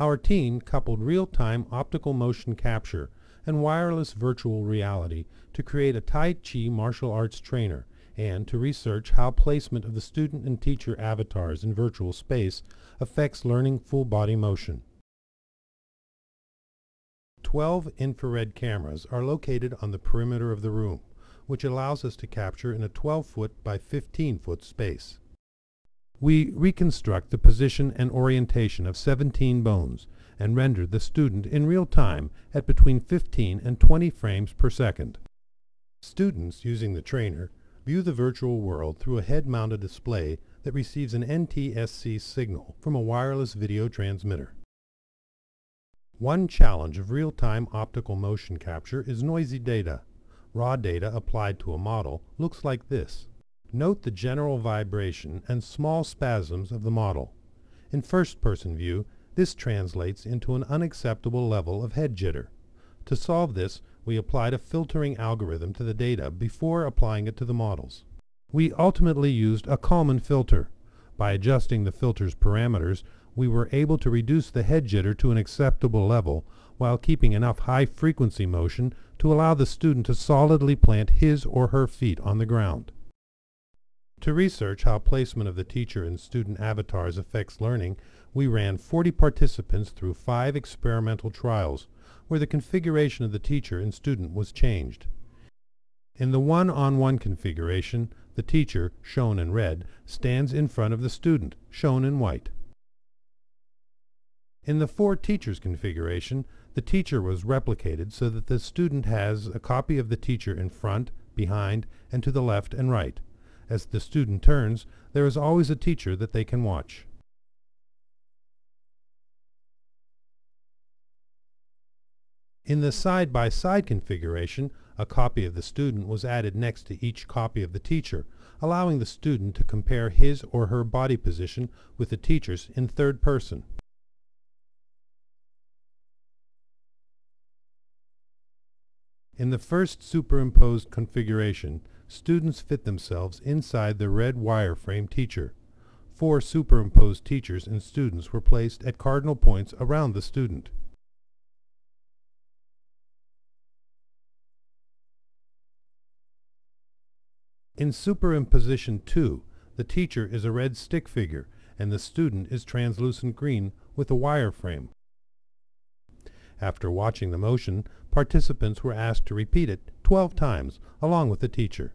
Our team coupled real-time optical motion capture and wireless virtual reality to create a Tai Chi martial arts trainer and to research how placement of the student and teacher avatars in virtual space affects learning full body motion. 12 infrared cameras are located on the perimeter of the room, which allows us to capture in a 12-foot by 15-foot space. We reconstruct the position and orientation of 17 bones and render the student in real time at between 15 and 20 frames per second. Students using the trainer view the virtual world through a head-mounted display that receives an NTSC signal from a wireless video transmitter. One challenge of real-time optical motion capture is noisy data. Raw data applied to a model looks like this. Note the general vibration and small spasms of the model. In first-person view, this translates into an unacceptable level of head jitter. To solve this, we applied a filtering algorithm to the data before applying it to the models. We ultimately used a Kalman filter. By adjusting the filter's parameters, we were able to reduce the head jitter to an acceptable level while keeping enough high-frequency motion to allow the student to solidly plant his or her feet on the ground. To research how placement of the teacher and student avatars affects learning, we ran 40 participants through five experimental trials, where the configuration of the teacher and student was changed. In the one-on-one configuration, the teacher, shown in red, stands in front of the student, shown in white. In the four teachers configuration, the teacher was replicated so that the student has a copy of the teacher in front, behind, and to the left and right. As the student turns, there is always a teacher that they can watch. In the side-by-side configuration, a copy of the student was added next to each copy of the teacher, allowing the student to compare his or her body position with the teacher's in third person. In the first superimposed configuration, students fit themselves inside the red wireframe teacher. Four superimposed teachers and students were placed at cardinal points around the student. In superimposition 2, the teacher is a red stick figure and the student is translucent green with a wireframe. After watching the motion, participants were asked to repeat it 12 times along with the teacher.